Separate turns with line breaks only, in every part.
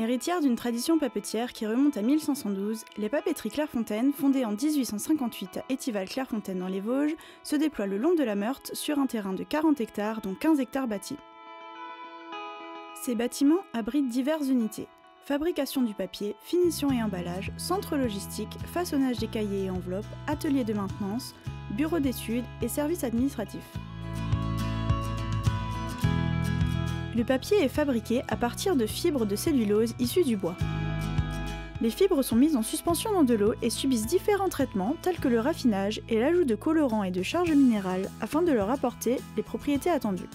Héritière d'une tradition papetière qui remonte à 1512, les papeteries Clairefontaine, fondées en 1858 à Étival-Clairefontaine dans les Vosges, se déploient le long de la Meurthe sur un terrain de 40 hectares dont 15 hectares bâtis. Ces bâtiments abritent diverses unités. Fabrication du papier, finition et emballage, centre logistique, façonnage des cahiers et enveloppes, atelier de maintenance, bureau d'études et services administratifs. Le papier est fabriqué à partir de fibres de cellulose issues du bois. Les fibres sont mises en suspension dans de l'eau et subissent différents traitements tels que le raffinage et l'ajout de colorants et de charges minérales afin de leur apporter les propriétés attendues.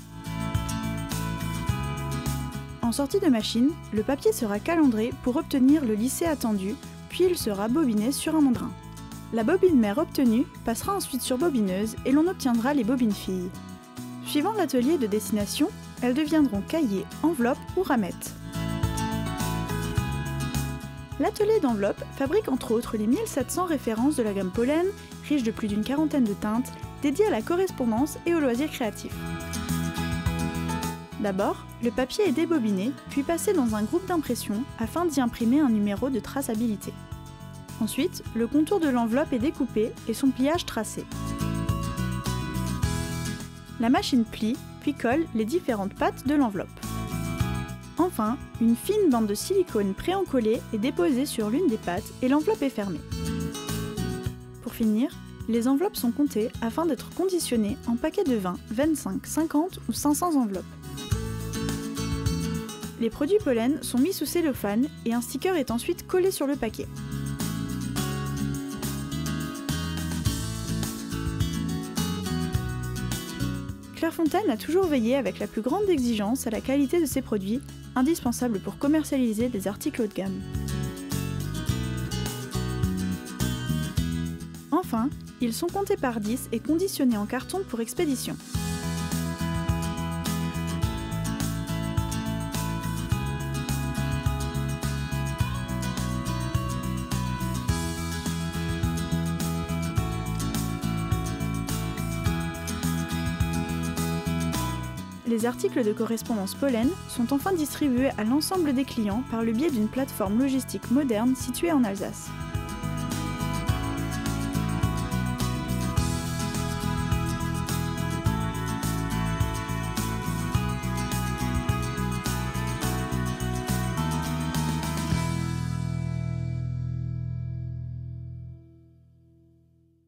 En sortie de machine, le papier sera calandré pour obtenir le lissé attendu, puis il sera bobiné sur un mandrin. La bobine mère obtenue passera ensuite sur bobineuse et l'on obtiendra les bobines filles. Suivant l'atelier de destination, elles deviendront cahiers, enveloppes ou ramettes. L'atelier d'enveloppe fabrique entre autres les 1700 références de la gamme Pollen, riche de plus d'une quarantaine de teintes, dédiées à la correspondance et aux loisirs créatifs. D'abord, le papier est débobiné, puis passé dans un groupe d'impression afin d'y imprimer un numéro de traçabilité. Ensuite, le contour de l'enveloppe est découpé et son pliage tracé. La machine plie puis colle les différentes pattes de l'enveloppe. Enfin, une fine bande de silicone pré-encollée est déposée sur l'une des pattes et l'enveloppe est fermée. Pour finir, les enveloppes sont comptées afin d'être conditionnées en paquets de 20, 25, 50 ou 500 enveloppes. Les produits pollen sont mis sous cellophane et un sticker est ensuite collé sur le paquet. Clairefontaine a toujours veillé avec la plus grande exigence à la qualité de ses produits, indispensables pour commercialiser des articles haut de gamme. Enfin, ils sont comptés par 10 et conditionnés en carton pour expédition. Les articles de correspondance Pollen sont enfin distribués à l'ensemble des clients par le biais d'une plateforme logistique moderne située en Alsace.